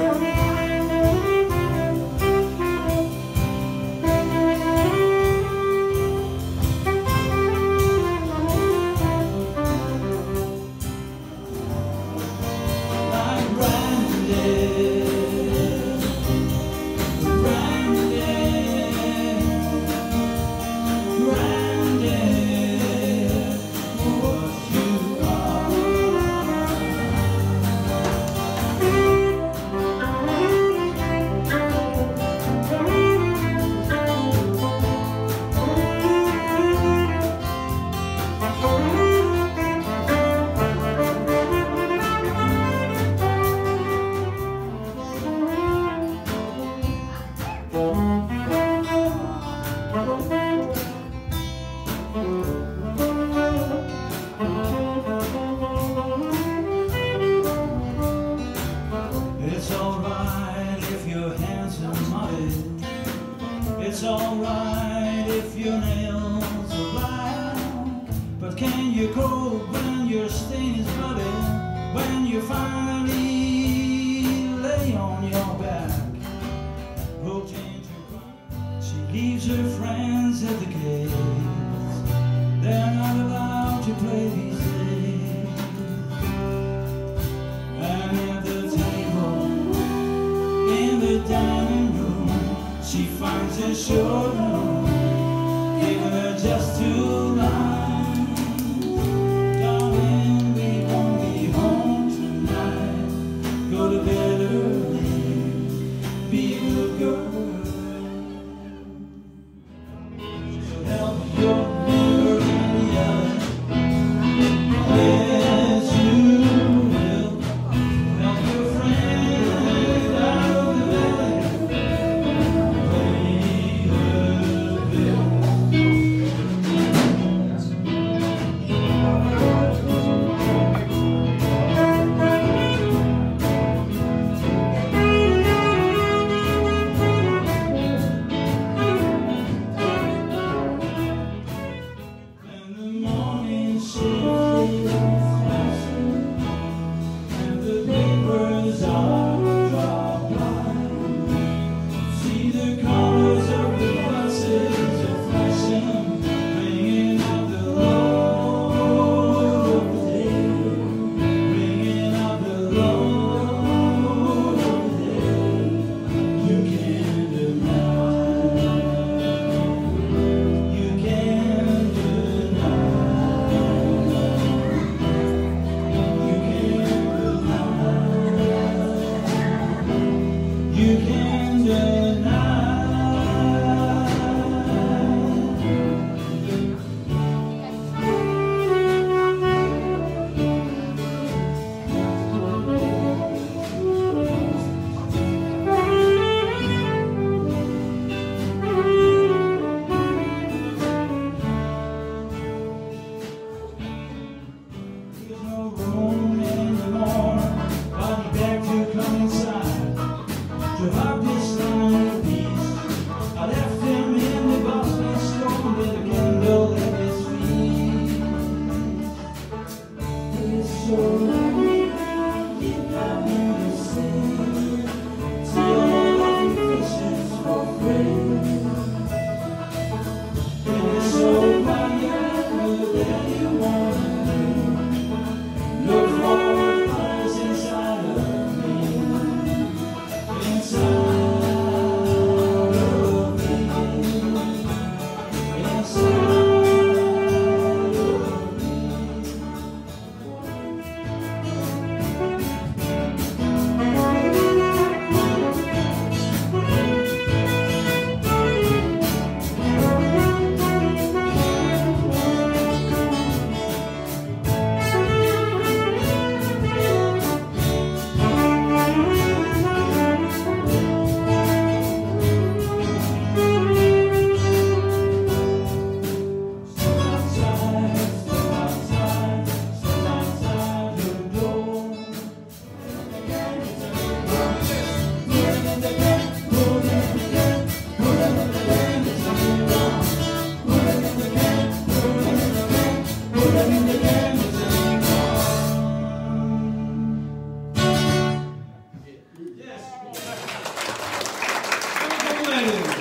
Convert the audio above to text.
네. can you cope when your stain is bloody? When you finally lay on your back, change your mind? She leaves her friends at the gate. They're not allowed to play these days. And at the table, in the dining room, she finds a short room. soul. número.